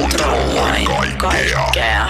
kontrolloin kaikkea. kaikkea.